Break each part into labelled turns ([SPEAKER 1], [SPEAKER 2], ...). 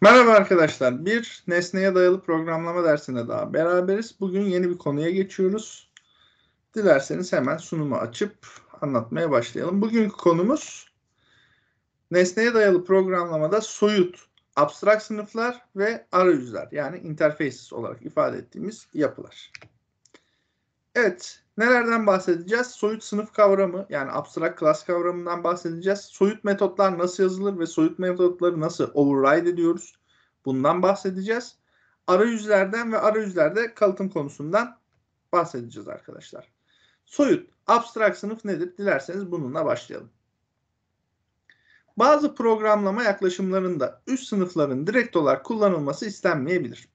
[SPEAKER 1] Merhaba arkadaşlar. Bir nesneye dayalı programlama dersine daha beraberiz. Bugün yeni bir konuya geçiyoruz. Dilerseniz hemen sunumu açıp anlatmaya başlayalım. Bugünkü konumuz nesneye dayalı programlamada soyut, abstrak sınıflar ve arayüzler yani interfaces olarak ifade ettiğimiz yapılar. Evet, nelerden bahsedeceğiz? Soyut sınıf kavramı yani abstrak class kavramından bahsedeceğiz. Soyut metotlar nasıl yazılır ve soyut metotları nasıl override ediyoruz? Bundan bahsedeceğiz. Arayüzlerden ve arayüzlerde kalıtım konusundan bahsedeceğiz arkadaşlar. Soyut, abstrak sınıf nedir? Dilerseniz bununla başlayalım. Bazı programlama yaklaşımlarında üst sınıfların direkt olarak kullanılması istenmeyebilir.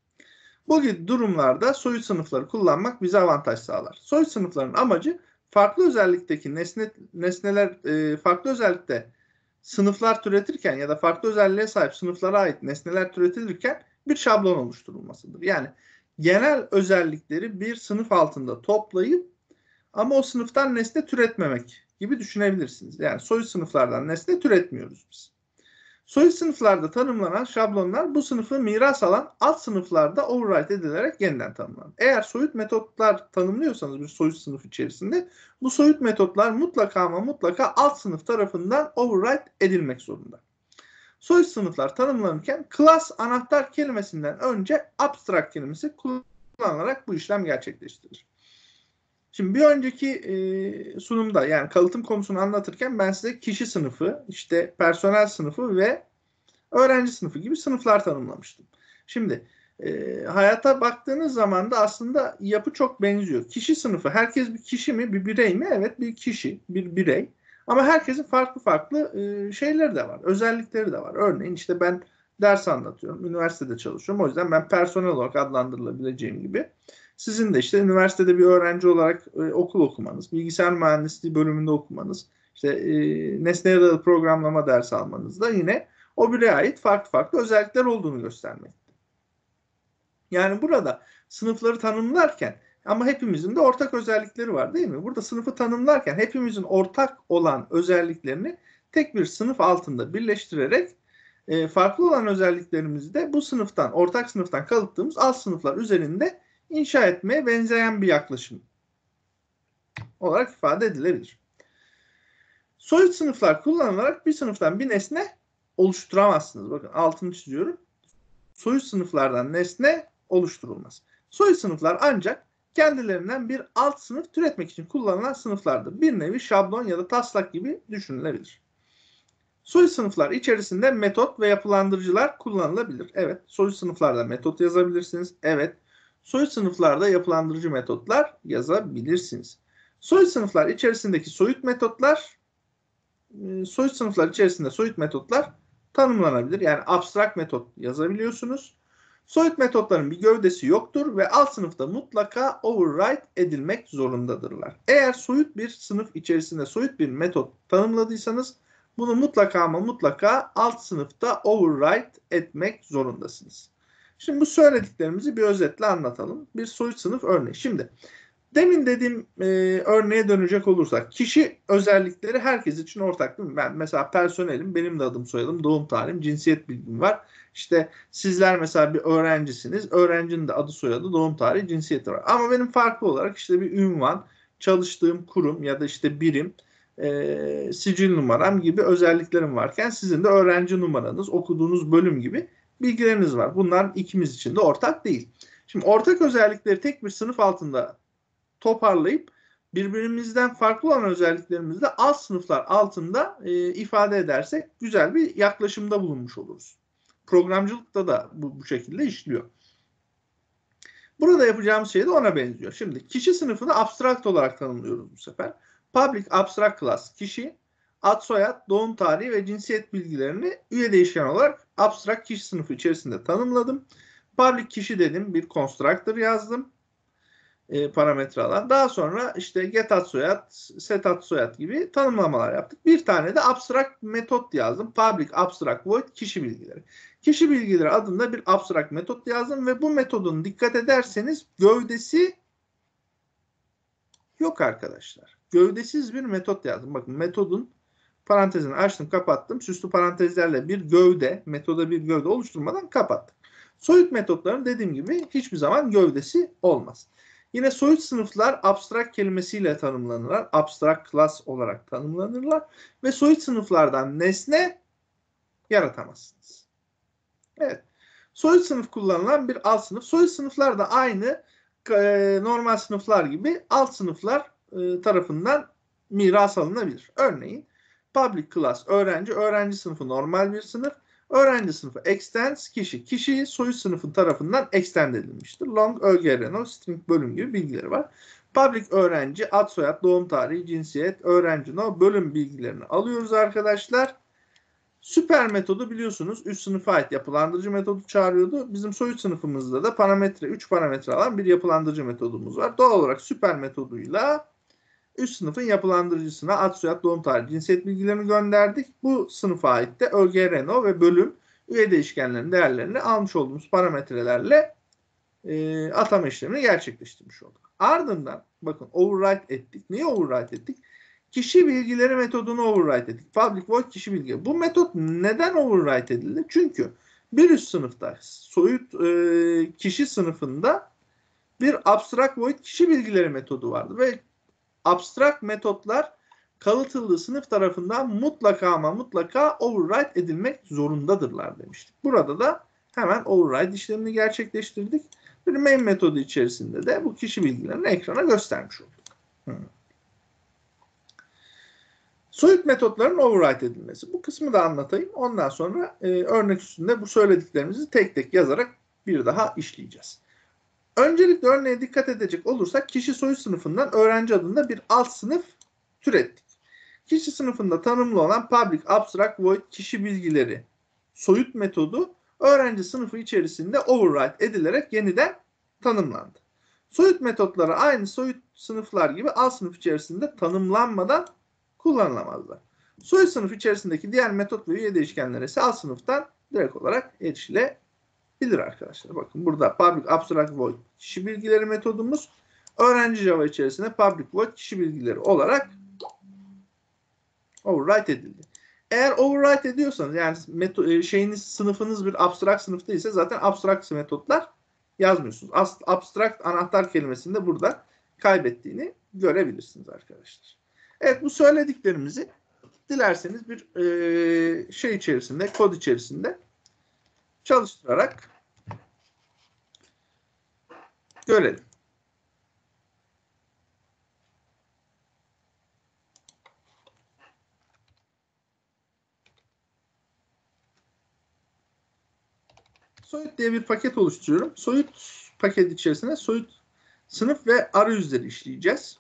[SPEAKER 1] Bu gibi durumlarda soyut sınıfları kullanmak bize avantaj sağlar. Soyut sınıfların amacı farklı özellikteki nesne, nesneler e, farklı özellikte sınıflar türetirken ya da farklı özelliğe sahip sınıflara ait nesneler türetilirken bir şablon oluşturulmasıdır. Yani genel özellikleri bir sınıf altında toplayıp ama o sınıftan nesne türetmemek gibi düşünebilirsiniz. Yani soyut sınıflardan nesne türetmiyoruz biz. Soyut sınıflarda tanımlanan şablonlar bu sınıfı miras alan alt sınıflarda override edilerek yeniden tanımlanır. Eğer soyut metotlar tanımlıyorsanız bir soyut sınıf içerisinde bu soyut metotlar mutlaka ama mutlaka alt sınıf tarafından override edilmek zorunda. Soyut sınıflar tanımlanırken class anahtar kelimesinden önce abstract kelimesi kullanılarak bu işlem gerçekleştirilir. Şimdi bir önceki e, sunumda yani kalıtım konusunu anlatırken ben size kişi sınıfı, işte personel sınıfı ve öğrenci sınıfı gibi sınıflar tanımlamıştım. Şimdi e, hayata baktığınız zaman da aslında yapı çok benziyor. Kişi sınıfı, herkes bir kişi mi, bir birey mi? Evet bir kişi, bir birey. Ama herkesin farklı farklı e, şeyleri de var, özellikleri de var. Örneğin işte ben ders anlatıyorum, üniversitede çalışıyorum. O yüzden ben personel olarak adlandırılabileceğim gibi. Sizin de işte üniversitede bir öğrenci olarak e, okul okumanız, bilgisayar mühendisliği bölümünde okumanız, işte e, nesneye dayalı programlama dersi almanız da yine o bireye ait farklı farklı özellikler olduğunu göstermekte. Yani burada sınıfları tanımlarken ama hepimizin de ortak özellikleri var değil mi? Burada sınıfı tanımlarken hepimizin ortak olan özelliklerini tek bir sınıf altında birleştirerek e, farklı olan özelliklerimizi de bu sınıftan, ortak sınıftan kalıttığımız alt sınıflar üzerinde inşa etmeye benzeyen bir yaklaşım olarak ifade edilebilir. Soyut sınıflar kullanılarak bir sınıftan bir nesne oluşturamazsınız. Bakın altını çiziyorum. Soyut sınıflardan nesne oluşturulmaz. Soyut sınıflar ancak kendilerinden bir alt sınıf türetmek için kullanılan sınıflardır. Bir nevi şablon ya da taslak gibi düşünülebilir. Soyut sınıflar içerisinde metot ve yapılandırıcılar kullanılabilir. Evet, soyut sınıflarda metot yazabilirsiniz. Evet, soyut sınıflarda yapılandırıcı metotlar yazabilirsiniz. Soyut sınıflar içerisindeki soyut metotlar e, soyut sınıflar içerisinde soyut metotlar tanımlanabilir. Yani abstrak metot yazabiliyorsunuz. Soyut metotların bir gövdesi yoktur ve alt sınıfta mutlaka override edilmek zorundadırlar. Eğer soyut bir sınıf içerisinde soyut bir metot tanımladıysanız bunu mutlaka ama mutlaka alt sınıfta override etmek zorundasınız. Şimdi bu söylediklerimizi bir özetle anlatalım. Bir soyut sınıf örneği. Şimdi demin dediğim e, örneğe dönecek olursak kişi özellikleri herkes için ortak değil mi? Ben mesela personelim, benim de adım soyadım, doğum tarihim, cinsiyet bilgim var. İşte sizler mesela bir öğrencisiniz. Öğrencinin de adı soyadı, doğum tarihi, cinsiyeti var. Ama benim farklı olarak işte bir ünvan, çalıştığım kurum ya da işte birim, e, sicil numaram gibi özelliklerim varken sizin de öğrenci numaranız, okuduğunuz bölüm gibi bilgileriniz var. Bunlar ikimiz için de ortak değil. Şimdi ortak özellikleri tek bir sınıf altında toparlayıp birbirimizden farklı olan özelliklerimizi de alt sınıflar altında e, ifade edersek güzel bir yaklaşımda bulunmuş oluruz. Programcılıkta da bu, bu şekilde işliyor. Burada yapacağımız şey de ona benziyor. Şimdi kişi sınıfını abstrakt olarak tanımlıyoruz bu sefer. Public Abstract Class kişi, ad soyad, doğum tarihi ve cinsiyet bilgilerini üye değişken olarak abstract kişi sınıfı içerisinde tanımladım. Public kişi dedim bir constructor yazdım. E, parametre alan. Daha sonra işte get ad soyad, set ad soyad gibi tanımlamalar yaptık. Bir tane de abstract metot yazdım. Public abstract void kişi bilgileri. Kişi bilgileri adında bir abstract metot yazdım ve bu metodun dikkat ederseniz gövdesi yok arkadaşlar. Gövdesiz bir metot yazdım. Bakın metodun Parantezini açtım kapattım. Süslü parantezlerle bir gövde, metoda bir gövde oluşturmadan kapattık. Soyut metotların dediğim gibi hiçbir zaman gövdesi olmaz. Yine soyut sınıflar abstrak kelimesiyle tanımlanırlar. Abstrak class olarak tanımlanırlar. Ve soyut sınıflardan nesne yaratamazsınız. Evet. Soyut sınıf kullanılan bir alt sınıf. Soyut sınıflar da aynı e, normal sınıflar gibi alt sınıflar e, tarafından miras alınabilir. Örneğin public class öğrenci, öğrenci sınıfı normal bir sınıf. Öğrenci sınıfı extends kişi. Kişi soyut sınıfın tarafından extend edilmiştir. Long, öge, reno, string, bölüm gibi bilgileri var. Public öğrenci, ad soyad, doğum tarihi, cinsiyet, öğrenci no, bölüm bilgilerini alıyoruz arkadaşlar. Süper metodu biliyorsunuz üst sınıfa ait yapılandırıcı metodu çağırıyordu. Bizim soyut sınıfımızda da parametre 3 parametre alan bir yapılandırıcı metodumuz var. Doğal olarak süper metoduyla üst sınıfın yapılandırıcısına ad soyad doğum tarihi cinsiyet bilgilerini gönderdik. Bu sınıfa ait de öge reno ve bölüm üye değişkenlerin değerlerini almış olduğumuz parametrelerle e, atama işlemini gerçekleştirmiş olduk. Ardından bakın override ettik. Niye override ettik? Kişi bilgileri metodunu override ettik. Public void kişi bilgileri. Bu metot neden override edildi? Çünkü bir üst sınıfta soyut e, kişi sınıfında bir abstract void kişi bilgileri metodu vardı ve abstract metotlar kalıtıldığı sınıf tarafından mutlaka ama mutlaka override edilmek zorundadırlar demiştik. Burada da hemen override işlemini gerçekleştirdik. Bir main metodu içerisinde de bu kişi bilgilerini ekrana göstermiş olduk. Hmm. Soyut metotların override edilmesi. Bu kısmı da anlatayım. Ondan sonra e, örnek üstünde bu söylediklerimizi tek tek yazarak bir daha işleyeceğiz. Öncelikle örneğe dikkat edecek olursak kişi soyut sınıfından öğrenci adında bir alt sınıf türettik. Kişi sınıfında tanımlı olan public abstract void kişi bilgileri soyut metodu öğrenci sınıfı içerisinde override edilerek yeniden tanımlandı. Soyut metotları aynı soyut sınıflar gibi alt sınıf içerisinde tanımlanmadan kullanılamazlar. Soyut sınıf içerisindeki diğer metot ve üye değişkenlere ise alt sınıftan direkt olarak erişilebilir arkadaşlar. Bakın burada public abstract void kişi bilgileri metodumuz öğrenci Java içerisinde public void kişi bilgileri olarak override edildi. Eğer override ediyorsanız yani e, şeyiniz sınıfınız bir abstract sınıfta ise zaten abstract metotlar yazmıyorsunuz. Abstract anahtar kelimesinde burada kaybettiğini görebilirsiniz arkadaşlar. Evet bu söylediklerimizi dilerseniz bir e, şey içerisinde, kod içerisinde çalıştırarak görelim. Soyut diye bir paket oluşturuyorum. Soyut paket içerisinde soyut sınıf ve arayüzleri işleyeceğiz.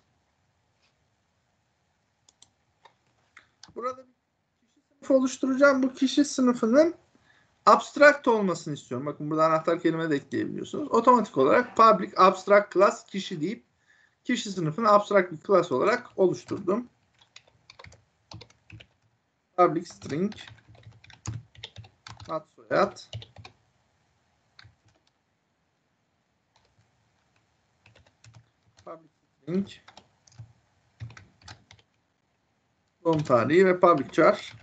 [SPEAKER 1] Burada bir kişi sınıfı oluşturacağım. Bu kişi sınıfının abstract olmasını istiyorum. Bakın burada anahtar kelime de ekleyebiliyorsunuz. Otomatik olarak public abstract class kişi deyip kişi sınıfını abstract bir class olarak oluşturdum. Public string ad soyad public string doğum tarihi ve public char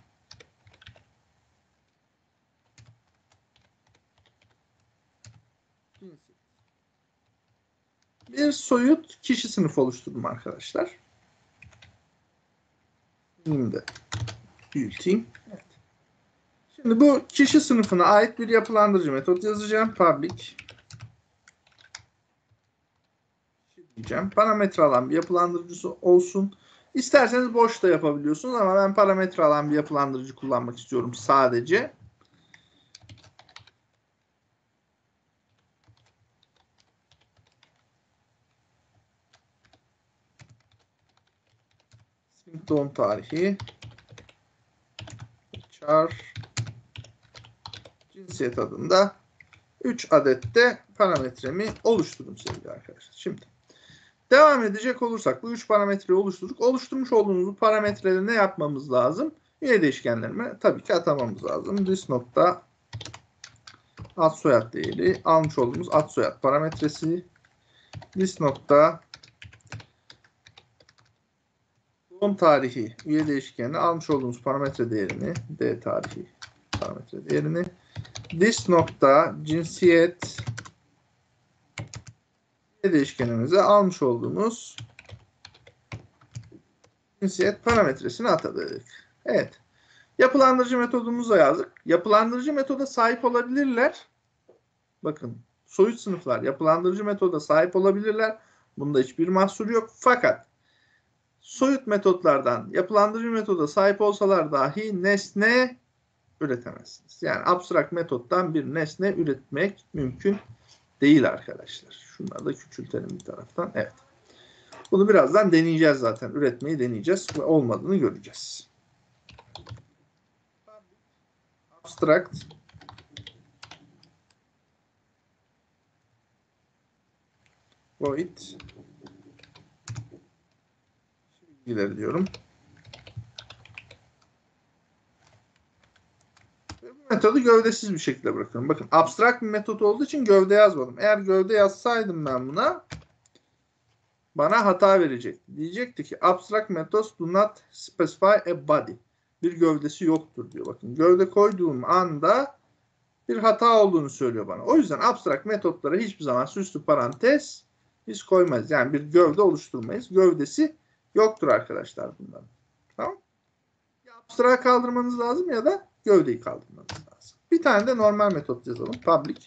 [SPEAKER 1] bir soyut kişi sınıfı oluşturdum arkadaşlar. Şimdi büyüteyim. Evet. Şimdi bu kişi sınıfına ait bir yapılandırıcı metot yazacağım. Public diyeceğim. Parametre alan bir yapılandırıcısı olsun. İsterseniz boş da yapabiliyorsunuz ama ben parametre alan bir yapılandırıcı kullanmak istiyorum sadece. Doğum tarihi char cinsiyet adında 3 adet de parametremi oluşturdum sevgili arkadaşlar. Şimdi devam edecek olursak bu 3 parametreyi oluşturduk. Oluşturmuş olduğumuz bu parametreleri ne yapmamız lazım? Üye değişkenlerime tabii ki atamamız lazım. This nokta ad soyad değeri almış olduğumuz ad soyad parametresi this nokta doğum tarihi üye değişkenine almış olduğumuz parametre değerini d tarihi parametre değerini this nokta cinsiyet üye değişkenimize almış olduğumuz cinsiyet parametresini atadık. Evet. Yapılandırıcı metodumuzu da yazdık. Yapılandırıcı metoda sahip olabilirler. Bakın soyut sınıflar yapılandırıcı metoda sahip olabilirler. Bunda hiçbir mahsur yok. Fakat soyut metotlardan yapılandırıcı metoda sahip olsalar dahi nesne üretemezsiniz. Yani abstrakt metottan bir nesne üretmek mümkün değil arkadaşlar. Şunları da küçültelim bir taraftan. Evet. Bunu birazdan deneyeceğiz zaten. Üretmeyi deneyeceğiz ve olmadığını göreceğiz. Abstract void bilgileri diyorum. Metodu gövdesiz bir şekilde bırakıyorum. Bakın abstrakt bir metot olduğu için gövde yazmadım. Eğer gövde yazsaydım ben buna bana hata verecekti. Diyecekti ki abstract methods do not specify a body. Bir gövdesi yoktur diyor. Bakın gövde koyduğum anda bir hata olduğunu söylüyor bana. O yüzden abstrakt metotlara hiçbir zaman süslü parantez biz koymayız. Yani bir gövde oluşturmayız. Gövdesi yoktur arkadaşlar bundan. Tamam? Ya abstract kaldırmanız lazım ya da gövdeyi kaldırmanız lazım. Bir tane de normal metot yazalım. Public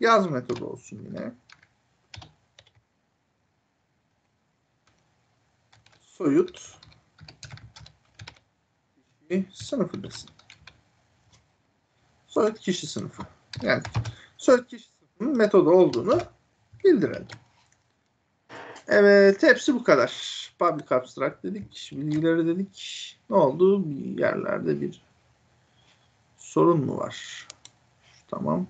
[SPEAKER 1] yaz metodu olsun yine. soyut sınıfı desin. Soyut kişi sınıfı. Yani soyut kişi sınıfının metodu olduğunu bildirelim. Evet hepsi bu kadar. Public abstract dedik. Bilgileri dedik. Ne oldu? Bir yerlerde bir sorun mu var? Tamam.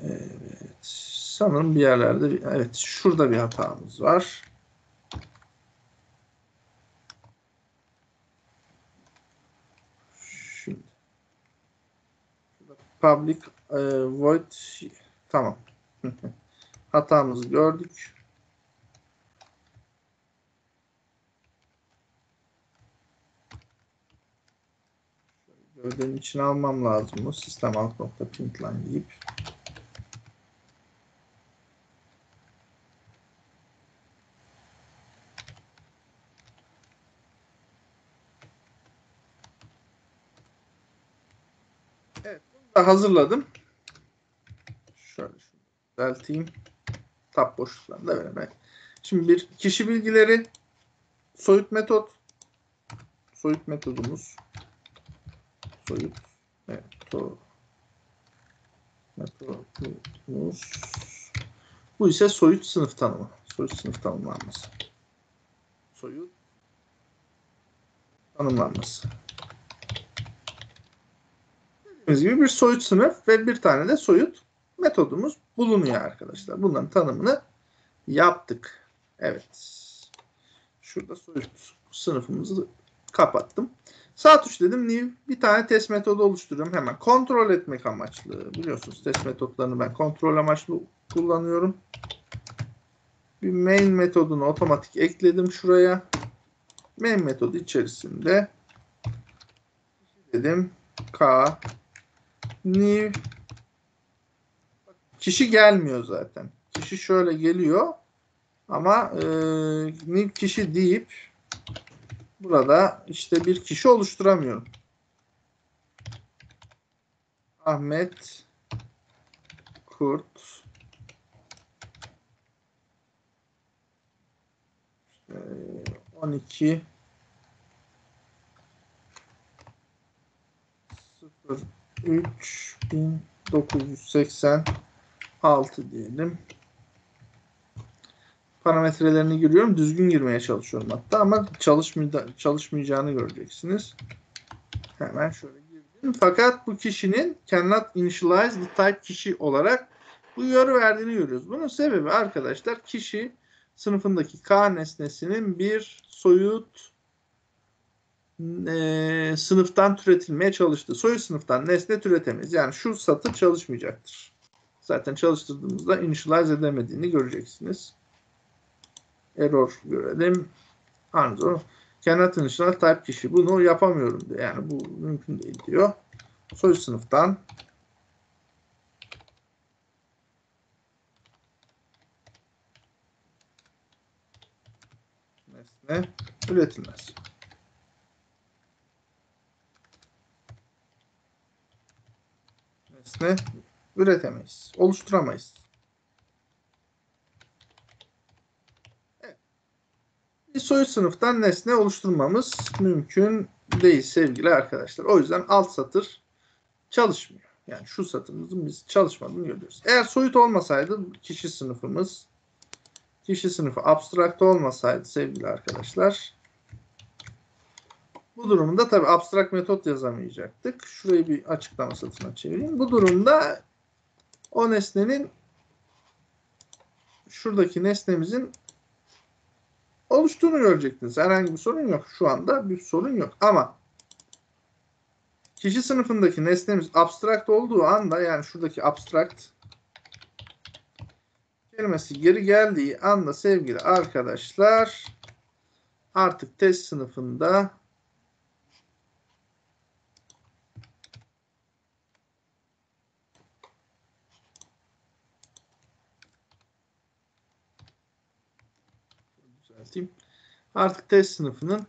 [SPEAKER 1] Evet. Sanırım bir yerlerde bir, evet şurada bir hatamız var. Şimdi public e, void tamam. Hatamızı gördük. Gövdenin içine almam lazım. Sistem alt nokta printline deyip hazırladım. Düzelteyim. Tab boşluklarını da vermek. Şimdi bir kişi bilgileri soyut metot soyut metodumuz soyut meto metodumuz bu ise soyut sınıf tanımı. Soyut sınıf tanımlanması. Soyut tanımlanması gördüğünüz gibi bir soyut sınıf ve bir tane de soyut metodumuz bulunuyor arkadaşlar. Bunların tanımını yaptık. Evet. Şurada sınıfımızı kapattım. Sağ tuş dedim new bir tane test metodu oluşturuyorum. Hemen kontrol etmek amaçlı. Biliyorsunuz test metotlarını ben kontrol amaçlı kullanıyorum. Bir main metodunu otomatik ekledim şuraya. Main metodu içerisinde dedim k new kişi gelmiyor zaten. Kişi şöyle geliyor ama e, kişi deyip burada işte bir kişi oluşturamıyorum. Ahmet Kurt işte 12 0 3986 diyelim. Parametrelerini giriyorum. Düzgün girmeye çalışıyorum hatta ama çalışmayacağını göreceksiniz. Hemen şöyle girdim. Fakat bu kişinin cannot initialize the type kişi olarak bu uyarı verdiğini görüyoruz. Bunun sebebi arkadaşlar kişi sınıfındaki K nesnesinin bir soyut e, sınıftan türetilmeye çalıştı. Soyut sınıftan nesne türetemeyiz. Yani şu satır çalışmayacaktır. Zaten çalıştırdığımızda initialize edemediğini göreceksiniz. Error görelim. Anzo cannot initialize type kişi. Bunu yapamıyorum diyor. Yani bu mümkün değil diyor. Soy sınıftan nesne üretilmez. Nesne üretemeyiz. Oluşturamayız. Evet. Bir soyut sınıftan nesne oluşturmamız mümkün değil sevgili arkadaşlar. O yüzden alt satır çalışmıyor. Yani şu satırımızın biz çalışmadığını görüyoruz. Eğer soyut olmasaydı kişi sınıfımız kişi sınıfı abstrakt olmasaydı sevgili arkadaşlar bu durumda tabi abstrakt metot yazamayacaktık. Şurayı bir açıklama satırına çevireyim. Bu durumda o nesnenin şuradaki nesnemizin oluştuğunu görecektiniz. Herhangi bir sorun yok. Şu anda bir sorun yok. Ama kişi sınıfındaki nesnemiz abstrakt olduğu anda yani şuradaki abstrakt kelimesi geri geldiği anda sevgili arkadaşlar artık test sınıfında Artık test sınıfının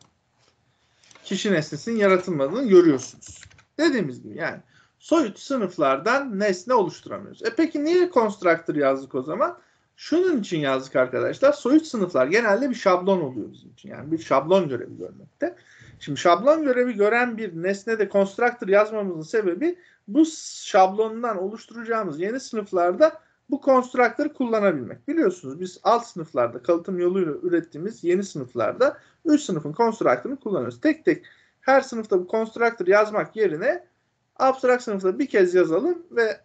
[SPEAKER 1] kişi nesnesinin yaratılmadığını görüyorsunuz. Dediğimiz gibi yani soyut sınıflardan nesne oluşturamıyoruz. E peki niye constructor yazdık o zaman? Şunun için yazdık arkadaşlar. Soyut sınıflar genelde bir şablon oluyor bizim için. Yani bir şablon görevi görmekte. Şimdi şablon görevi gören bir nesnede constructor yazmamızın sebebi bu şablondan oluşturacağımız yeni sınıflarda bu constructor'ı kullanabilmek. Biliyorsunuz biz alt sınıflarda kalıtım yoluyla ürettiğimiz yeni sınıflarda üst sınıfın constructor'ını kullanıyoruz. Tek tek her sınıfta bu constructor yazmak yerine abstract sınıfta bir kez yazalım ve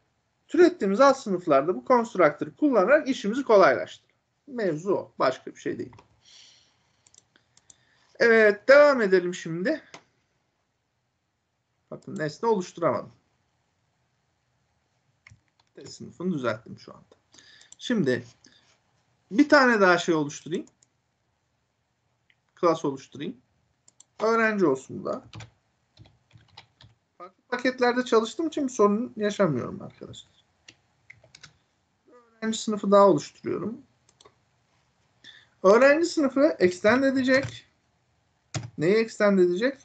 [SPEAKER 1] türettiğimiz alt sınıflarda bu constructor'ı kullanarak işimizi kolaylaştırır. Mevzu o. Başka bir şey değil. Evet. Devam edelim şimdi. Bakın nesne oluşturamadım. Sınıfını düzelttim şu anda. Şimdi bir tane daha şey oluşturayım. Klas oluşturayım. Öğrenci olsun da. Farklı paketlerde çalıştığım için bir sorun yaşamıyorum arkadaşlar. Öğrenci sınıfı daha oluşturuyorum. Öğrenci sınıfı extend edecek. Neyi extend edecek?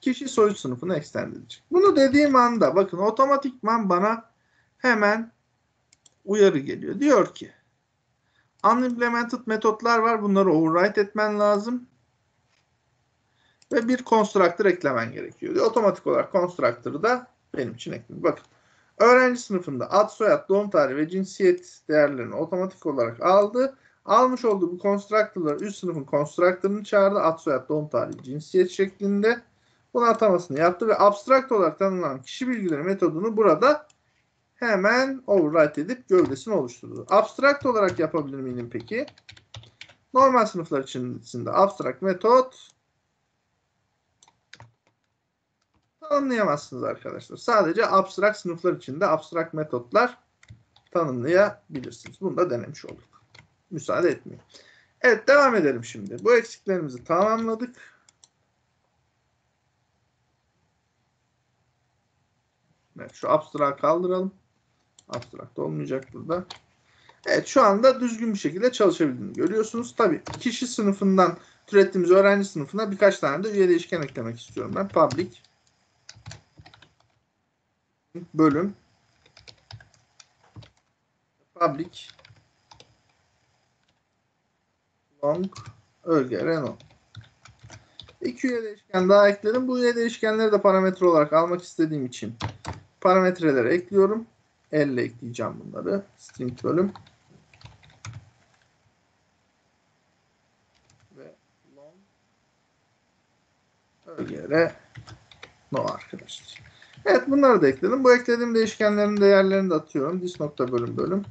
[SPEAKER 1] Kişi soyut sınıfını extend edecek. Bunu dediğim anda bakın otomatikman bana hemen uyarı geliyor. Diyor ki unimplemented metotlar var. Bunları override etmen lazım. Ve bir constructor eklemen gerekiyor. Diyor. Otomatik olarak constructor'ı da benim için ekledim. Bakın öğrenci sınıfında ad, soyad, doğum tarihi ve cinsiyet değerlerini otomatik olarak aldı. Almış olduğu bu constructor'ları üst sınıfın constructor'ını çağırdı. Ad, soyad, doğum tarihi, cinsiyet şeklinde. Bunu atamasını yaptı ve abstract olarak tanımlanan kişi bilgileri metodunu burada hemen override edip gövdesini oluşturdu. Abstract olarak yapabilir miyim peki? Normal sınıflar içinde abstract metot tanımlayamazsınız arkadaşlar. Sadece abstract sınıflar içinde abstract metotlar tanımlayabilirsiniz. Bunu da denemiş olduk. Müsaade etmiyor. Evet devam edelim şimdi. Bu eksiklerimizi tamamladık. Evet şu abstract kaldıralım. Abstract olmayacak burada. Evet şu anda düzgün bir şekilde çalışabildiğini görüyorsunuz. Tabi kişi sınıfından türettiğimiz öğrenci sınıfına birkaç tane de üye değişken eklemek istiyorum ben. Public bölüm public long öge Renault. İki üye değişken daha ekledim. Bu üye değişkenleri de parametre olarak almak istediğim için parametreleri ekliyorum. Elle ekleyeceğim bunları. String bölüm. Ve long öge no arkadaşlar. Evet bunları da ekledim. Bu eklediğim değişkenlerin değerlerini de atıyorum. Dis nokta bölüm bölüm.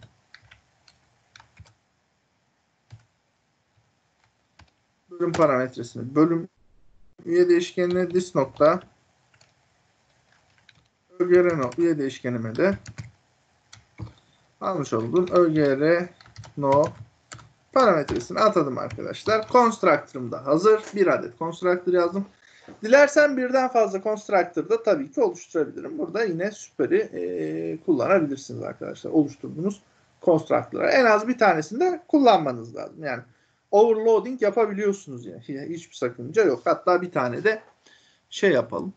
[SPEAKER 1] Bölüm parametresini bölüm üye değişkenine dis nokta Göreno üye değişkenime de almış olduğum ögr no parametresini atadım arkadaşlar. Constructor'ım da hazır. Bir adet constructor yazdım. Dilersen birden fazla constructor da tabii ki oluşturabilirim. Burada yine süperi e, kullanabilirsiniz arkadaşlar. Oluşturduğunuz constructor'lara. En az bir tanesini de kullanmanız lazım. Yani overloading yapabiliyorsunuz yani. Hiçbir sakınca yok. Hatta bir tane de şey yapalım.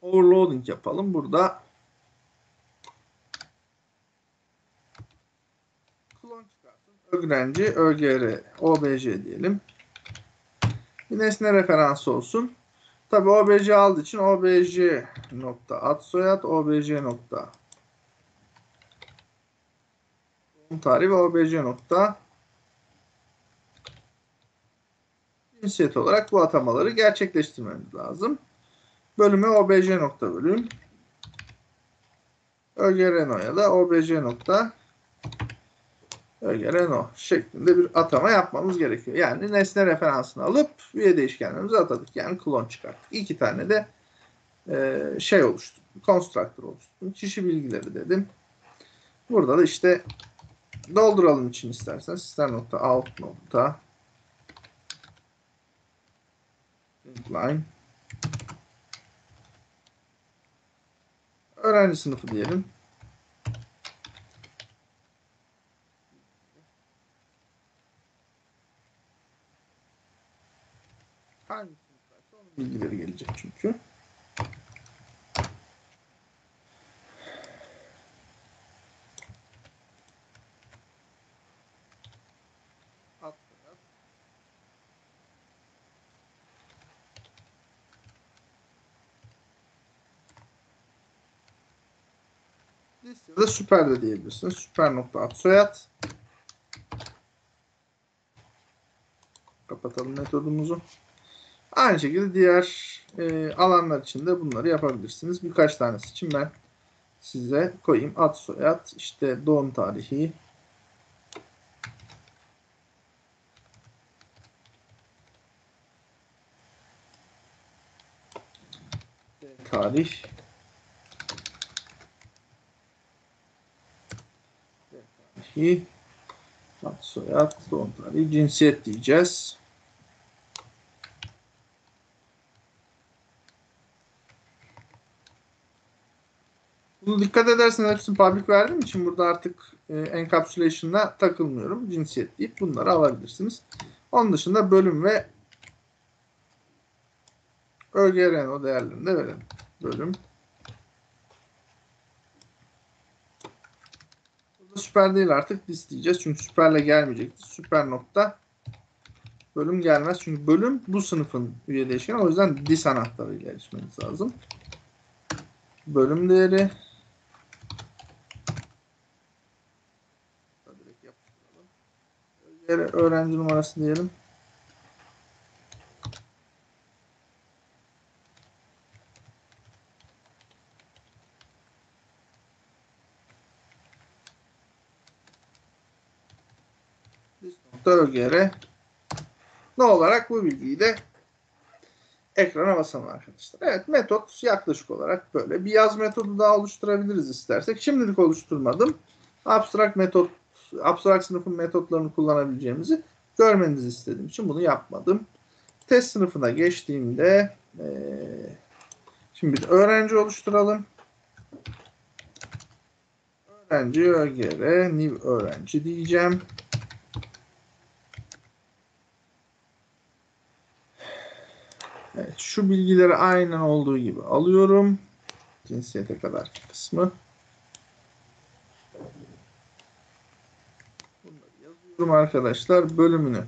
[SPEAKER 1] Overloading yapalım. Burada klon çıkarsın. Ögrenci, ÖGR, OBJ diyelim. Bir nesne referansı olsun. Tabi OBJ aldığı için OBJ nokta ad soyad, OBJ nokta tarih ve OBJ nokta cinsiyet olarak bu atamaları gerçekleştirmemiz lazım. Bölüme obj nokta bölüm. ögereno'ya da obj nokta ögereno şeklinde bir atama yapmamız gerekiyor. Yani nesne referansını alıp üye değişkenlerimizi atadık. Yani klon çıkarttık. İki tane de e, şey oluştu. Constructor oluştu. Kişi bilgileri dedim. Burada da işte dolduralım için istersen sistem nokta out nokta line öğrenci sınıfı diyelim. Hangi sınıflarsa onun bilgileri gelecek çünkü. Ya da süper de diyebilirsiniz. Süper nokta at soyad. Kapatalım metodumuzu. Aynı şekilde diğer e, alanlar için de bunları yapabilirsiniz. Birkaç tanesi için ben size koyayım. Ad soyad, işte doğum tarihi, tarih tarihi, ad soyad, doğum tarihi, cinsiyet diyeceğiz. Bunu dikkat ederseniz hepsini public verdiğim için burada artık e, encapsulation'la takılmıyorum. Cinsiyet deyip bunları alabilirsiniz. Onun dışında bölüm ve ÖGRNO değerlerini de verelim. Bölüm süper değil artık dis diyeceğiz. Çünkü süperle gelmeyecekti. Süper nokta bölüm gelmez. Çünkü bölüm bu sınıfın üye değişkeni. O yüzden dis anahtarıyla erişmeniz lazım. Bölüm değeri öğrenci numarası diyelim. Dörgere ne olarak bu bilgiyi de ekrana basalım arkadaşlar. Evet metot yaklaşık olarak böyle. Bir yaz metodu daha oluşturabiliriz istersek. Şimdilik oluşturmadım. Abstract metot, abstract sınıfın metotlarını kullanabileceğimizi görmenizi istediğim için bunu yapmadım. Test sınıfına geçtiğimde ee, şimdi bir öğrenci oluşturalım. Öğrenci ÖGR, new öğrenci diyeceğim. Şu bilgileri aynen olduğu gibi alıyorum. Cinsiyete kadar kısmı. Bunları yazıyorum arkadaşlar. Bölümünü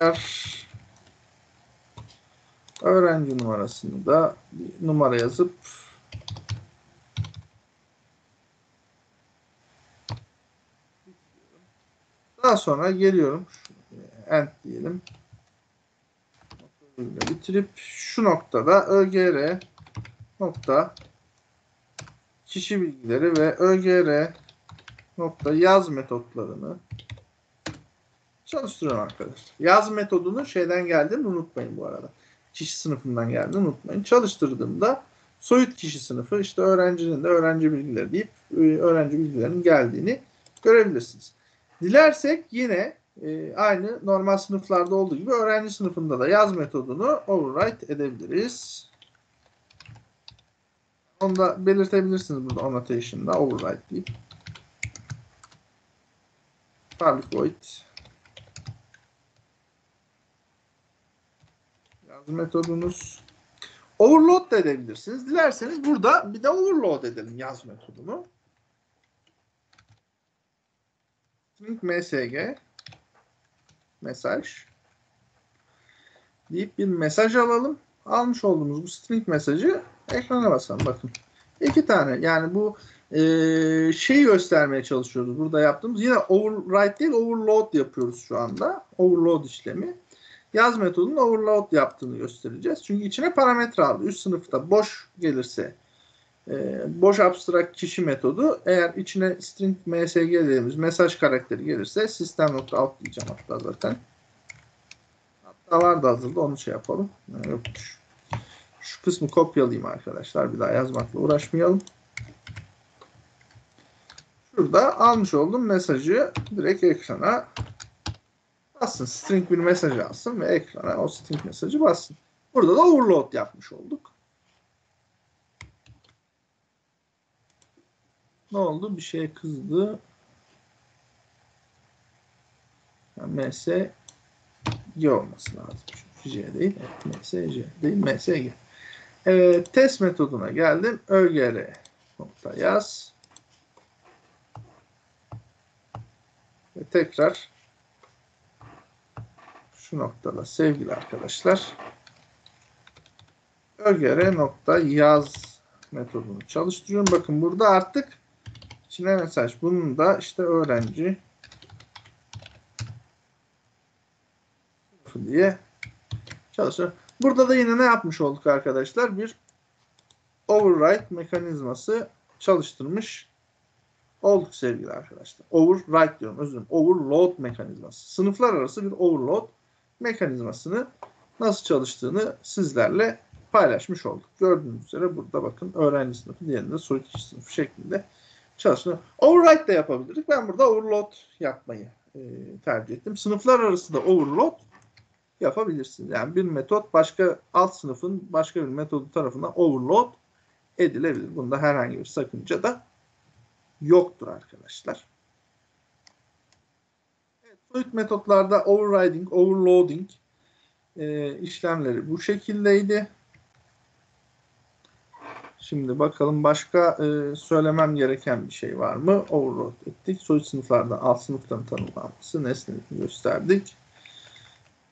[SPEAKER 1] ayar. Öğrenci numarasını da numara yazıp daha sonra geliyorum end diyelim. Bitirip şu noktada ögr nokta kişi bilgileri ve ögr nokta yaz metotlarını çalıştırıyorum arkadaşlar. Yaz metodunun şeyden geldiğini unutmayın bu arada. kişi sınıfından geldiğini unutmayın. Çalıştırdığımda soyut kişi sınıfı işte öğrencinin de öğrenci bilgileri deyip e, öğrenci bilgilerinin geldiğini görebilirsiniz. Dilersek yine e, aynı normal sınıflarda olduğu gibi öğrenci sınıfında da yaz metodunu override edebiliriz. Onu da belirtebilirsiniz burada annotation'da override deyip. Public void yaz metodunuz. Overload da edebilirsiniz. Dilerseniz burada bir de overload edelim yaz metodunu. String msg mesaj deyip bir mesaj alalım. Almış olduğumuz bu string mesajı ekrana basalım. Bakın. iki tane. Yani bu e, şeyi göstermeye çalışıyoruz. Burada yaptığımız yine overwrite değil overload yapıyoruz şu anda. Overload işlemi. Yaz metodunun overload yaptığını göstereceğiz. Çünkü içine parametre aldı. Üst sınıfta boş gelirse e, boş abstract kişi metodu eğer içine string msg dediğimiz mesaj karakteri gelirse system.out diyeceğim hatta zaten. Hatta vardı hazırda onu şey yapalım. Yokmuş. Şu kısmı kopyalayayım arkadaşlar. Bir daha yazmakla uğraşmayalım. Şurada almış olduğum mesajı direkt ekrana bassın. String bir mesaj alsın ve ekrana o string mesajı bassın. Burada da overload yapmış olduk. Ne oldu? Bir şeye kızdı. Yani MS G olması lazım. Çünkü J değil. Evet, MS J değil. MS G. Evet, test metoduna geldim. ÖGR nokta yaz. Ve tekrar şu noktada sevgili arkadaşlar ÖGR nokta yaz metodunu çalıştırıyorum. Bakın burada artık içine mesaj. Bunun da işte öğrenci diye çalışıyor. Burada da yine ne yapmış olduk arkadaşlar? Bir override mekanizması çalıştırmış olduk sevgili arkadaşlar. Override diyorum özür dilerim. Overload mekanizması. Sınıflar arası bir overload mekanizmasını nasıl çalıştığını sizlerle paylaşmış olduk. Gördüğünüz üzere burada bakın öğrenci sınıfı diğerinde soyut kişi sınıfı şeklinde çalışıyor. Override de yapabilirdik. Ben burada overload yapmayı e, tercih ettim. Sınıflar arası da overload yapabilirsiniz. Yani bir metot başka alt sınıfın başka bir metodu tarafından overload edilebilir. Bunda herhangi bir sakınca da yoktur arkadaşlar. Soyut metotlarda overriding, overloading e, işlemleri bu şekildeydi. Şimdi bakalım başka e, söylemem gereken bir şey var mı? Overload ettik. Soyut sınıflardan alt sınıfların tanımlanması, nesneleri gösterdik.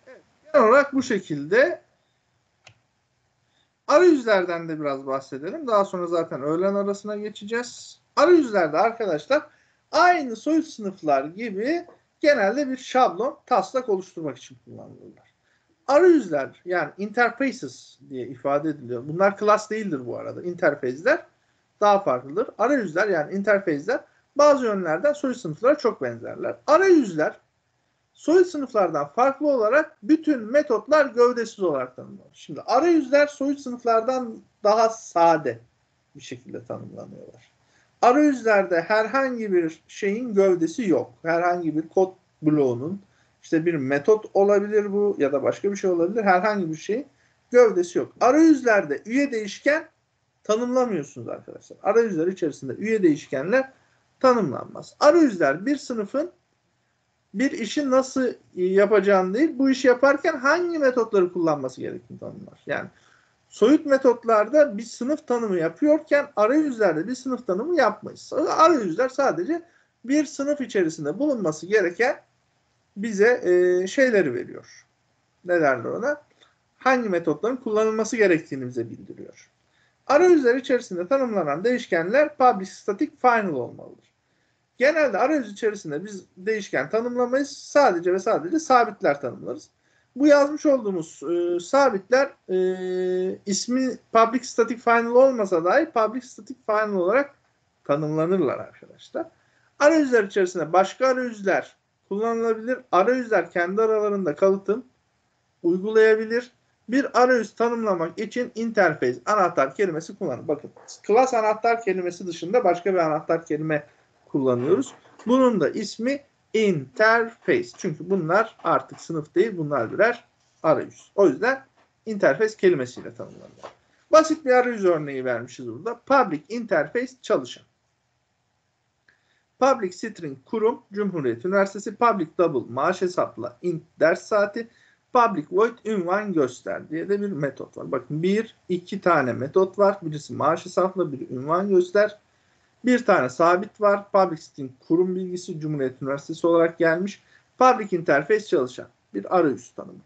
[SPEAKER 1] Evet, genel olarak bu şekilde arayüzlerden de biraz bahsedelim. Daha sonra zaten öğlen arasına geçeceğiz. Arayüzlerde arkadaşlar aynı soyut sınıflar gibi genelde bir şablon taslak oluşturmak için kullanılırlar. Arayüzler yani interfaces diye ifade ediliyor. Bunlar class değildir bu arada. Interface'ler daha farklıdır. Arayüzler yani interface'ler bazı yönlerden soyut sınıflara çok benzerler. Arayüzler soyut sınıflardan farklı olarak bütün metotlar gövdesiz olarak tanımlanır. Şimdi arayüzler soyut sınıflardan daha sade bir şekilde tanımlanıyorlar. Arayüzlerde herhangi bir şeyin gövdesi yok. Herhangi bir kod bloğunun işte bir metot olabilir bu ya da başka bir şey olabilir. Herhangi bir şeyin gövdesi yok. Arayüzlerde üye değişken tanımlamıyorsunuz arkadaşlar. Arayüzler içerisinde üye değişkenler tanımlanmaz. Arayüzler bir sınıfın bir işi nasıl yapacağını değil, bu işi yaparken hangi metotları kullanması gerektiğini tanımlar. Yani soyut metotlarda bir sınıf tanımı yapıyorken arayüzlerde bir sınıf tanımı yapmayız. Arayüzler sadece bir sınıf içerisinde bulunması gereken bize e, şeyleri veriyor. Ne derler ona? Hangi metotların kullanılması gerektiğini bize bildiriyor. Arayüzler içerisinde tanımlanan değişkenler public static final olmalıdır. Genelde arayüz içerisinde biz değişken tanımlamayız. Sadece ve sadece sabitler tanımlarız. Bu yazmış olduğumuz e, sabitler e, ismi public static final olmasa dahi public static final olarak tanımlanırlar arkadaşlar. Arayüzler içerisinde başka arayüzler kullanılabilir. Arayüzler kendi aralarında kalıtım uygulayabilir Bir arayüz tanımlamak için interface anahtar kelimesi kullanılır. Bakın class anahtar kelimesi dışında başka bir anahtar kelime kullanıyoruz. Bunun da ismi interface. Çünkü bunlar artık sınıf değil bunlar birer arayüz. O yüzden interface kelimesiyle tanımlanıyor. Basit bir arayüz örneği vermişiz burada. Public interface çalışan. Public string kurum, Cumhuriyet Üniversitesi, public double maaş hesapla int ders saati, public void ünvan göster diye de bir metot var. Bakın bir, iki tane metot var. Birisi maaş hesapla, biri ünvan göster. Bir tane sabit var. Public string kurum bilgisi Cumhuriyet Üniversitesi olarak gelmiş. Public interface çalışan bir arayüz tanımı.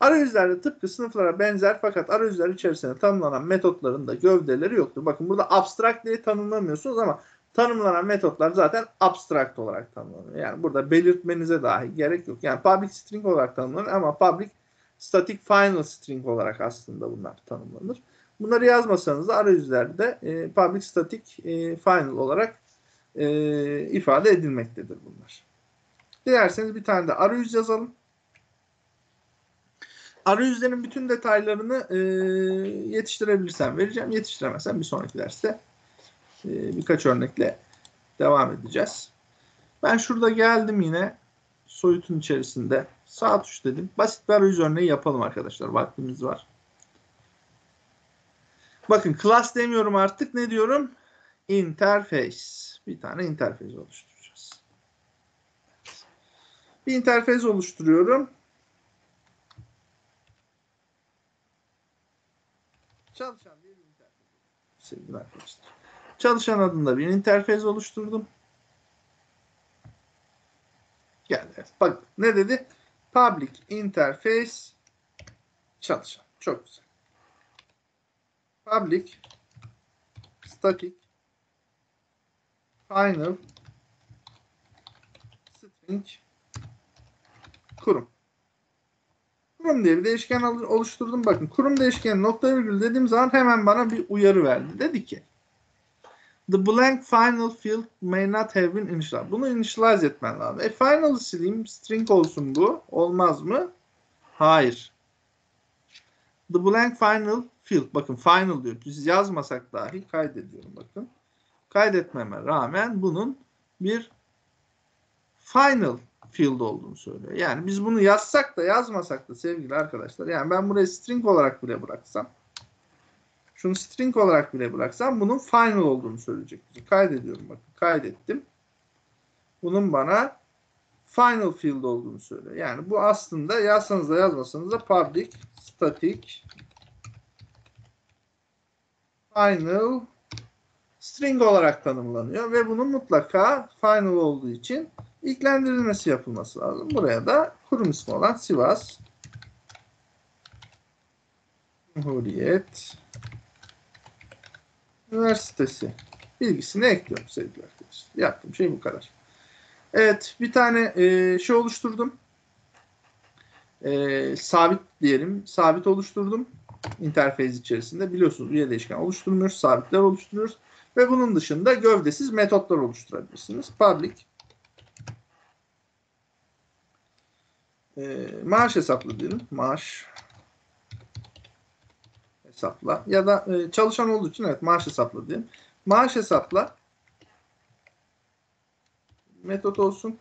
[SPEAKER 1] Arayüzlerde tıpkı sınıflara benzer fakat arayüzler içerisinde tanımlanan metotların da gövdeleri yoktur. Bakın burada abstract diye tanımlamıyorsunuz ama tanımlanan metotlar zaten abstract olarak tanımlanıyor. Yani burada belirtmenize dahi gerek yok. Yani public string olarak tanımlanır ama public static final string olarak aslında bunlar tanımlanır. Bunları yazmasanız da arayüzlerde e, public static e, final olarak e, ifade edilmektedir bunlar. Dilerseniz bir tane de arayüz yazalım. Arayüzlerin bütün detaylarını e, yetiştirebilirsem vereceğim. Yetiştiremezsem bir sonraki derste e, birkaç örnekle devam edeceğiz. Ben şurada geldim yine soyutun içerisinde. Sağ tuş dedim. Basit bir arayüz örneği yapalım arkadaşlar. Vaktimiz var. Bakın class demiyorum artık. Ne diyorum? Interface. Bir tane interface oluşturacağız. Bir interface oluşturuyorum. Çalışan bir interface. Sevgili arkadaşlar. Çalışan adında bir interface oluşturdum. Geldi. Bak ne dedi? Public interface çalışan. Çok güzel. Public static final string kurum. Kurum diye bir değişken oluşturdum. Bakın kurum değişkeni nokta virgül dediğim zaman hemen bana bir uyarı verdi. Dedi ki The blank final field may not have been initialized. Bunu initialize etmen lazım. E final'ı sileyim. String olsun bu. Olmaz mı? Hayır. The blank final field. Bakın final diyor. Biz yazmasak dahi kaydediyorum bakın. Kaydetmeme rağmen bunun bir final field olduğunu söylüyor. Yani biz bunu yazsak da yazmasak da sevgili arkadaşlar. Yani ben buraya string olarak bile bıraksam şunu string olarak bile bıraksam bunun final olduğunu söyleyecek. Kaydediyorum bakın. Kaydettim. Bunun bana final field olduğunu söylüyor. Yani bu aslında yazsanız da yazmasanız da public static final string olarak tanımlanıyor ve bunun mutlaka final olduğu için ilklendirilmesi yapılması lazım. Buraya da kurum ismi olan Sivas Cumhuriyet Üniversitesi bilgisini ekliyorum sevgili arkadaşlar. Yaptığım şey bu kadar. Evet bir tane e, şey oluşturdum. E, sabit diyelim. Sabit oluşturdum. Interface içerisinde biliyorsunuz üye değişken oluşturmuyoruz. Sabitler oluşturuyoruz. Ve bunun dışında gövdesiz metotlar oluşturabilirsiniz. Public e, maaş hesaplı diyelim. Maaş hesapla ya da e, çalışan olduğu için evet maaş hesapla diyelim. Maaş hesapla metot olsun.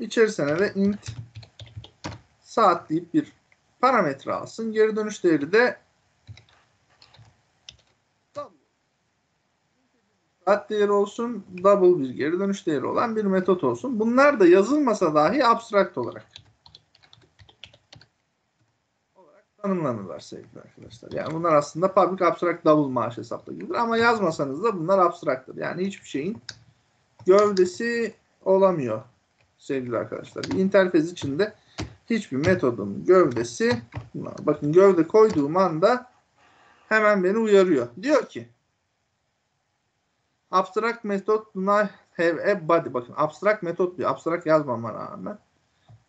[SPEAKER 1] İçerisine de int saat deyip bir parametre alsın. Geri dönüş değeri de saat değeri olsun. Double bir geri dönüş değeri olan bir metot olsun. Bunlar da yazılmasa dahi abstrakt olarak tanımlanırlar sevgili arkadaşlar. Yani bunlar aslında public abstract double maaş hesapla gibidir. Ama yazmasanız da bunlar abstraktır. Yani hiçbir şeyin gövdesi olamıyor sevgili arkadaşlar. Bir interfez içinde hiçbir metodun gövdesi bakın gövde koyduğum anda hemen beni uyarıyor. Diyor ki abstract method do not have a body. Bakın abstract metot diyor. Abstract yazmama rağmen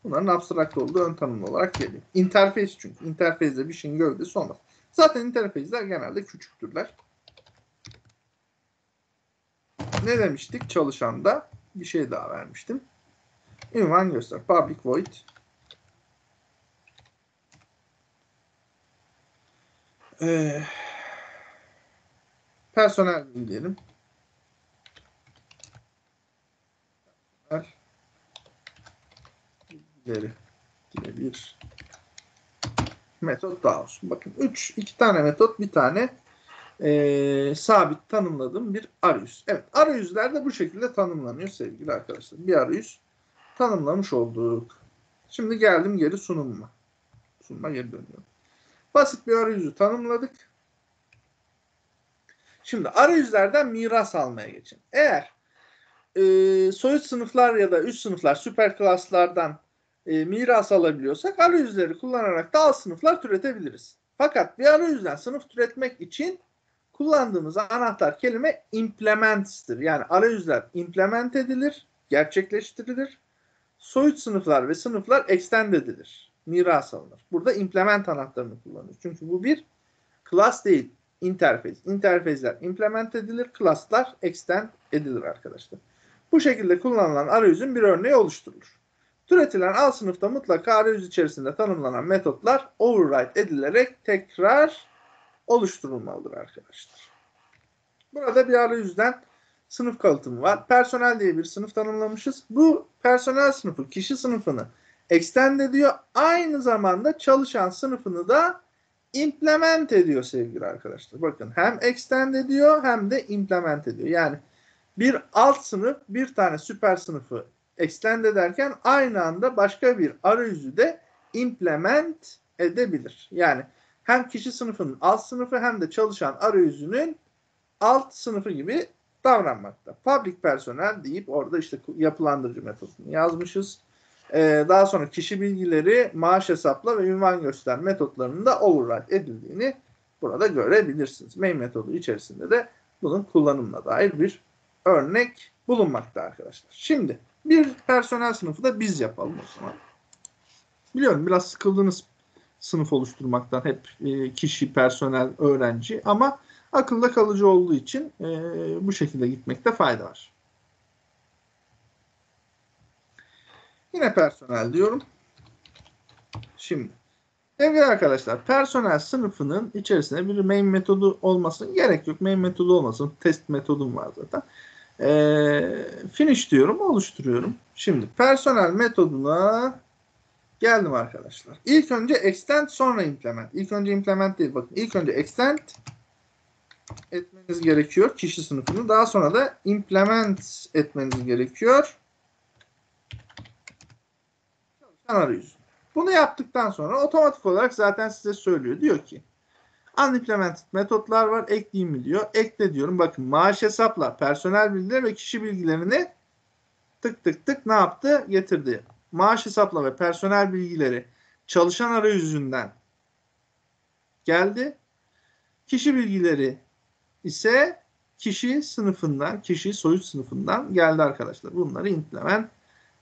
[SPEAKER 1] Bunların abstrakt olduğu ön tanımlı olarak geliyor. İnterfeys çünkü. İnterfeyste bir şeyin gövdesi olmaz. Zaten interfeysler genelde küçüktürler. Ne demiştik? Çalışanda bir şey daha vermiştim. Ünvan göster. Public void Ee, personel diyelim. Bilgileri diye bir metot daha olsun. Bakın 3 iki tane metot bir tane e, sabit tanımladığım bir arayüz. Evet arayüzler de bu şekilde tanımlanıyor sevgili arkadaşlar. Bir arayüz tanımlamış olduk. Şimdi geldim geri sunumuma. Sunuma geri dönüyorum. Basit bir arayüzü tanımladık. Şimdi arayüzlerden miras almaya geçin. Eğer e, soyut sınıflar ya da üst sınıflar, süper klaslardan e, miras alabiliyorsak arayüzleri kullanarak da alt sınıflar türetebiliriz. Fakat bir arayüzden sınıf türetmek için kullandığımız anahtar kelime implements'tir. Yani arayüzler implement edilir, gerçekleştirilir. Soyut sınıflar ve sınıflar extend edilir. Miras alınır. Burada implement anahtarını kullanıyoruz. Çünkü bu bir class değil, interface. Interface'ler implement edilir, class'lar extend edilir arkadaşlar. Bu şekilde kullanılan arayüzün bir örneği oluşturulur. Türetilen alt sınıfta mutlaka arayüz içerisinde tanımlanan metotlar override edilerek tekrar oluşturulmalıdır arkadaşlar. Burada bir arayüzden sınıf kalıtımı var. Personel diye bir sınıf tanımlamışız. Bu personel sınıfı kişi sınıfını extend ediyor. Aynı zamanda çalışan sınıfını da implement ediyor sevgili arkadaşlar. Bakın hem extend ediyor hem de implement ediyor. Yani bir alt sınıf bir tane süper sınıfı extend ederken aynı anda başka bir arayüzü de implement edebilir. Yani hem kişi sınıfının alt sınıfı hem de çalışan arayüzünün alt sınıfı gibi davranmakta. Public personel deyip orada işte yapılandırıcı metodunu yazmışız. Ee, daha sonra kişi bilgileri, maaş hesapla ve ünvan göster metotlarının da override edildiğini burada görebilirsiniz. Main metodu içerisinde de bunun kullanımına dair bir örnek bulunmakta arkadaşlar. Şimdi bir personel sınıfı da biz yapalım o zaman. Biliyorum biraz sıkıldınız sınıf oluşturmaktan hep e, kişi, personel, öğrenci ama akılda kalıcı olduğu için e, bu şekilde gitmekte fayda var. Yine personel diyorum. Şimdi sevgili arkadaşlar personel sınıfının içerisinde bir main metodu olmasın gerek yok. Main metodu olmasın. Test metodum var zaten. E, finish diyorum. Oluşturuyorum. Şimdi personel metoduna geldim arkadaşlar. İlk önce extend sonra implement. İlk önce implement değil. Bakın ilk önce extend etmeniz gerekiyor kişi sınıfını. Daha sonra da implement etmeniz gerekiyor. Çalışan arayüzü. Bunu yaptıktan sonra otomatik olarak zaten size söylüyor. Diyor ki unimplemented metotlar var. Ekleyeyim mi diyor. Ekle diyorum. Bakın maaş hesapla, personel bilgileri ve kişi bilgilerini tık tık tık ne yaptı? Getirdi. Maaş hesapla ve personel bilgileri çalışan arayüzünden geldi. Kişi bilgileri ise kişi sınıfından, kişi soyut sınıfından geldi arkadaşlar. Bunları implement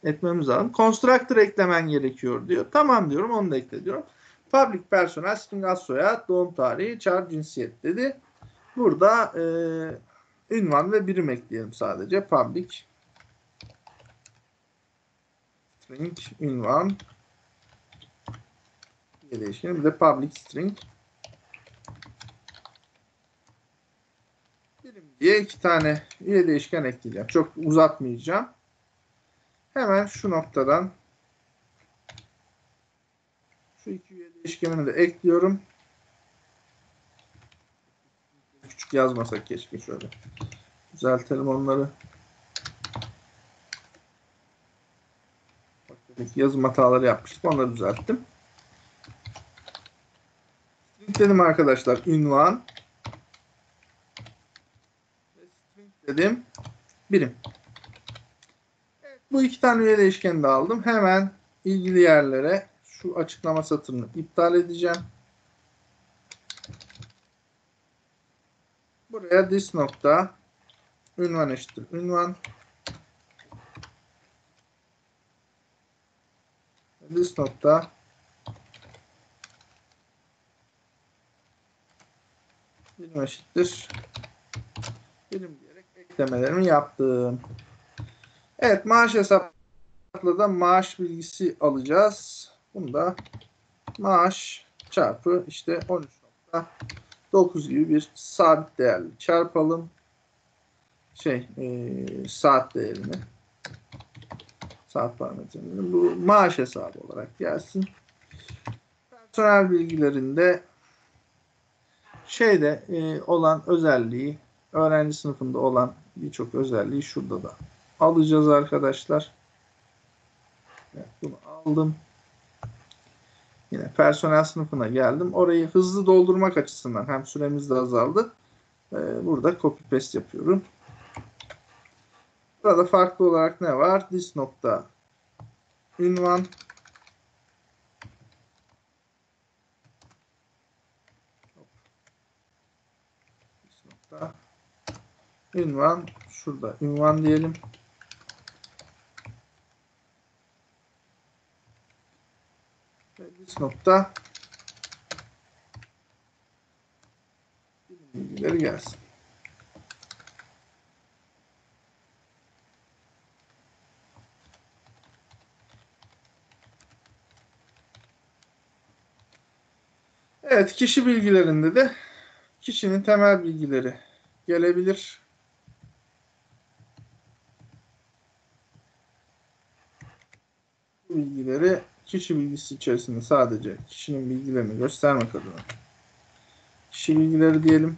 [SPEAKER 1] etmemiz lazım. Constructor eklemen gerekiyor diyor. Tamam diyorum onu da ekle diyorum. Public personel string ad soyad, doğum tarihi, çağrı cinsiyet dedi. Burada e, ünvan ve birim ekleyelim sadece. Public string ünvan diye değişkenim. Bir de public string birim diye iki tane üye değişken ekleyeceğim. Çok uzatmayacağım. Hemen şu noktadan şu iki üye değişkenini de ekliyorum. Küçük yazmasak keşke şöyle. Düzeltelim onları. Bak yazım hataları yapmıştık. Onları düzelttim. String dedim arkadaşlar. Ünvan. String dedim. Birim. Evet, bu iki tane üye değişkeni de aldım. Hemen ilgili yerlere şu açıklama satırını iptal edeceğim. Buraya this nokta ünvan eşittir. Ünvan this nokta birim eşittir. Birim diyerek eklemelerimi yaptım. Evet maaş hesapla da maaş bilgisi alacağız. Bunda maaş çarpı işte 13 nokta 9 gibi bir sabit değerli çarpalım. Şey e, saat değerini saat parametreleri bu maaş hesabı olarak gelsin. Personel bilgilerinde şeyde e, olan özelliği öğrenci sınıfında olan birçok özelliği şurada da alacağız arkadaşlar. Evet, bunu aldım. Yine personel sınıfına geldim. Orayı hızlı doldurmak açısından hem süremiz de azaldı. Ee, burada copy paste yapıyorum. Burada farklı olarak ne var? This nokta ünvan This nokta ünvan şurada ünvan diyelim. This nokta bilgileri gelsin. Evet, kişi bilgilerinde de kişinin temel bilgileri gelebilir. Bilgileri kişi bilgisi içerisinde sadece kişinin bilgilerini göstermek adına kişi bilgileri diyelim.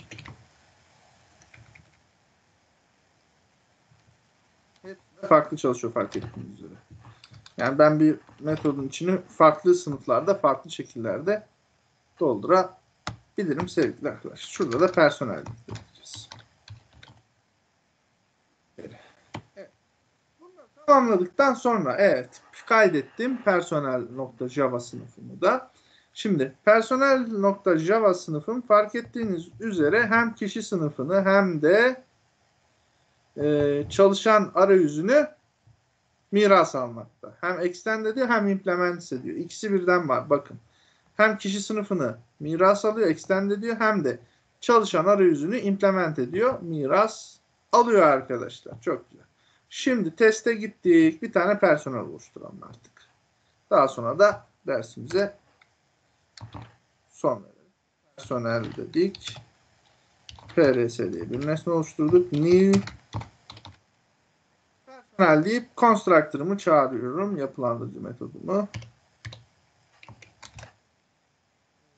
[SPEAKER 1] Farklı çalışıyor fark ettiğiniz üzere. Yani ben bir metodun içini farklı sınıflarda, farklı şekillerde doldurabilirim sevgili arkadaşlar. Şurada da personel diyeceğiz. Evet. Tamamladıktan sonra evet kaydettim personel.java sınıfını da. Şimdi personel.java sınıfım fark ettiğiniz üzere hem kişi sınıfını hem de e, çalışan arayüzünü miras almakta. Hem extend ediyor hem implement ediyor. İkisi birden var bakın. Hem kişi sınıfını miras alıyor, extend ediyor hem de çalışan arayüzünü implement ediyor, miras alıyor arkadaşlar. Çok güzel. Şimdi teste gittik. Bir tane personel oluşturalım artık. Daha sonra da dersimize son verelim. Personel dedik. PRS diye bir nesne oluşturduk. New personel deyip constructor'ımı çağırıyorum. Yapılandırıcı metodumu.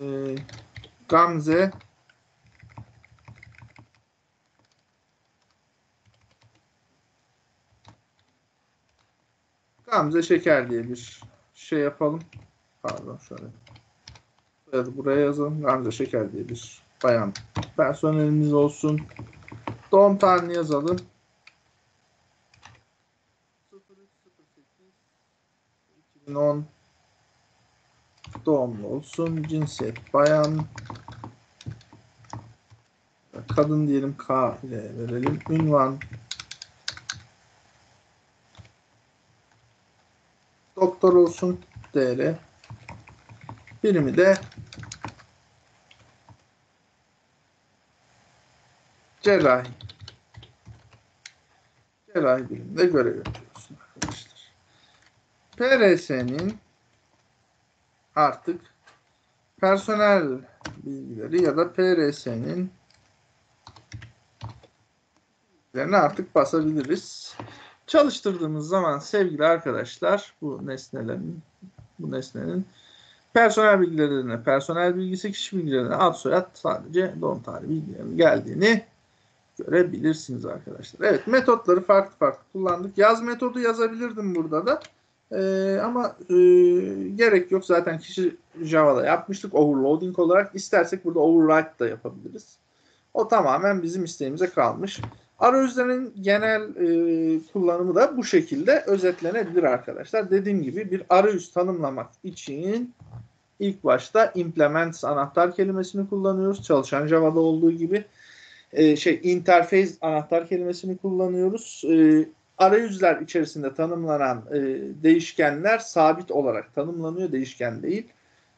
[SPEAKER 1] Ee, Gamze Gamze Şeker diye bir şey yapalım. Pardon şöyle. Evet, buraya yazalım. Gamze Şeker diye bir bayan personelimiz olsun. Doğum tarihini yazalım. 2010 doğumlu olsun. Cinsiyet bayan. Kadın diyelim K ile verelim. Ünvan doktor olsun DR. Birimi de cerrahi. Cerrahi biriminde görev yapıyorsun arkadaşlar. PRS'nin artık personel bilgileri ya da PRS'nin artık basabiliriz. Çalıştırdığımız zaman sevgili arkadaşlar bu nesnelerin bu nesnenin personel bilgilerine personel bilgisi kişi bilgilerine ad soyad sadece doğum tarihi bilgilerinin geldiğini görebilirsiniz arkadaşlar. Evet metotları farklı farklı kullandık. Yaz metodu yazabilirdim burada da. Ee, ama e, gerek yok. Zaten kişi Java'da yapmıştık overloading olarak. İstersek burada override da yapabiliriz. O tamamen bizim isteğimize kalmış. Arayüzlerin genel e, kullanımı da bu şekilde özetlenebilir arkadaşlar. Dediğim gibi bir arayüz tanımlamak için ilk başta implement anahtar kelimesini kullanıyoruz. Çalışan Java'da olduğu gibi e, şey interface anahtar kelimesini kullanıyoruz. E, arayüzler içerisinde tanımlanan e, değişkenler sabit olarak tanımlanıyor. Değişken değil.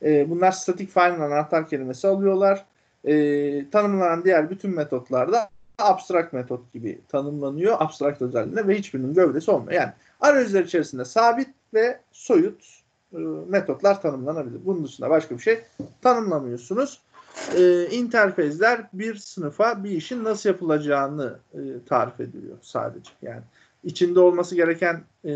[SPEAKER 1] E, bunlar static file'ın anahtar kelimesi alıyorlar. E, tanımlanan diğer bütün metotlarda abstrakt metot gibi tanımlanıyor. Abstrakt özelliğinde ve hiçbirinin gövdesi olmuyor. Yani arayüzler içerisinde sabit ve soyut e, metotlar tanımlanabilir. Bunun dışında başka bir şey tanımlamıyorsunuz. e, interfezler bir sınıfa bir işin nasıl yapılacağını e, tarif ediliyor sadece. Yani içinde olması gereken e,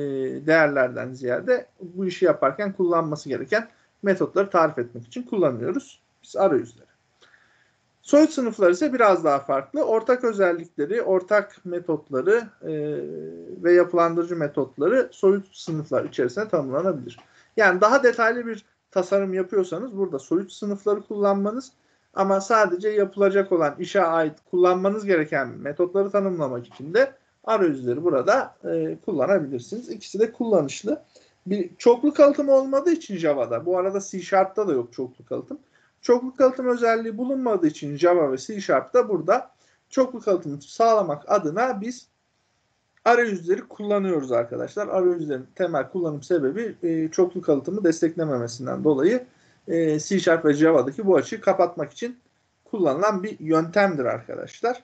[SPEAKER 1] değerlerden ziyade bu işi yaparken kullanması gereken metotları tarif etmek için kullanıyoruz biz arayüzleri. Soyut sınıflar ise biraz daha farklı. Ortak özellikleri, ortak metotları e, ve yapılandırıcı metotları soyut sınıflar içerisinde tanımlanabilir. Yani daha detaylı bir tasarım yapıyorsanız burada soyut sınıfları kullanmanız ama sadece yapılacak olan işe ait kullanmanız gereken metotları tanımlamak için de arayüzleri burada e, kullanabilirsiniz. İkisi de kullanışlı. Bir çoklu kalıtım olmadığı için Java'da, bu arada C Sharp'ta da yok çoklu kalıtım. Çoklu kalıtım özelliği bulunmadığı için Java ve C Sharp'ta burada çoklu kalıtımı sağlamak adına biz arayüzleri kullanıyoruz arkadaşlar. Arayüzlerin temel kullanım sebebi e, çoklu kalıtımı desteklememesinden dolayı e, C Sharp ve Java'daki bu açığı kapatmak için kullanılan bir yöntemdir arkadaşlar.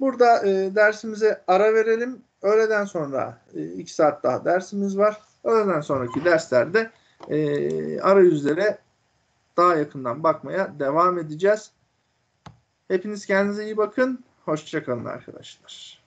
[SPEAKER 1] Burada e, dersimize ara verelim. Öğleden sonra 2 e, saat daha dersimiz var. Öğleden sonraki derslerde e, arayüzlere daha yakından bakmaya devam edeceğiz. Hepiniz kendinize iyi bakın. Hoşçakalın arkadaşlar.